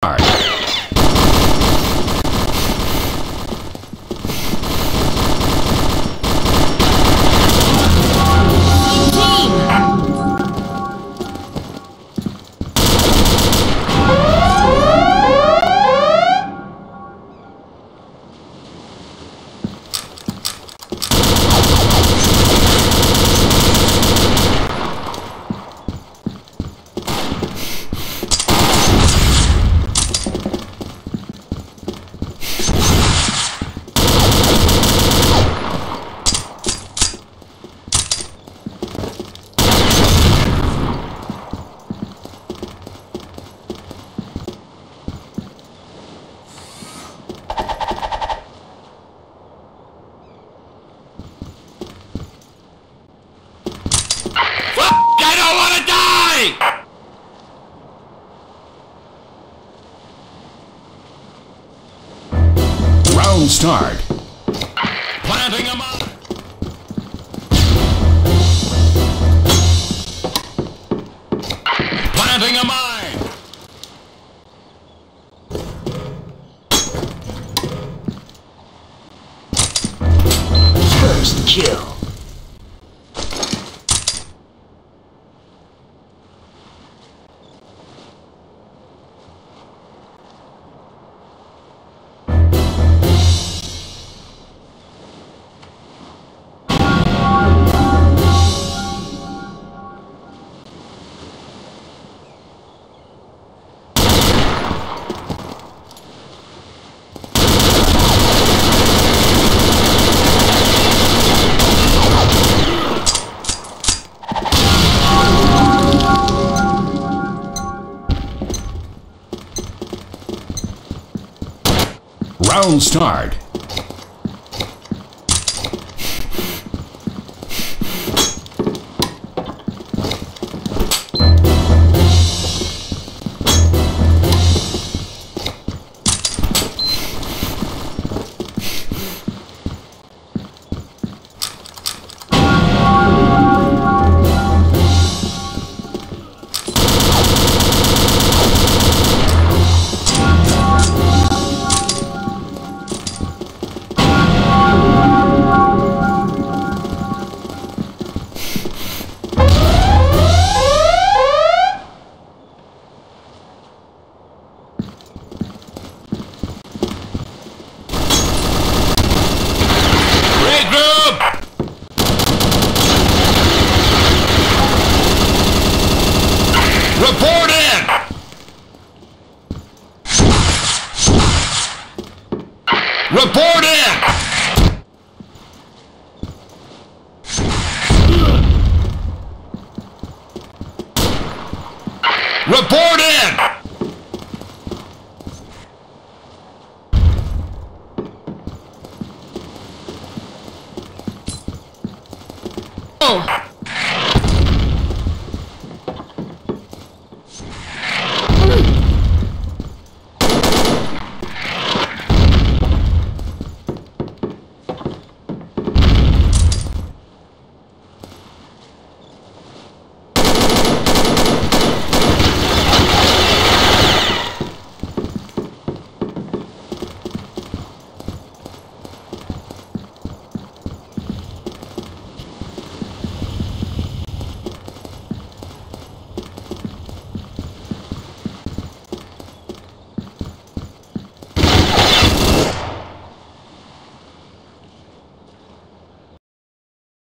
I Round start. Planting a mine. Planting a mine. First kill. Round start. Report in! Oh,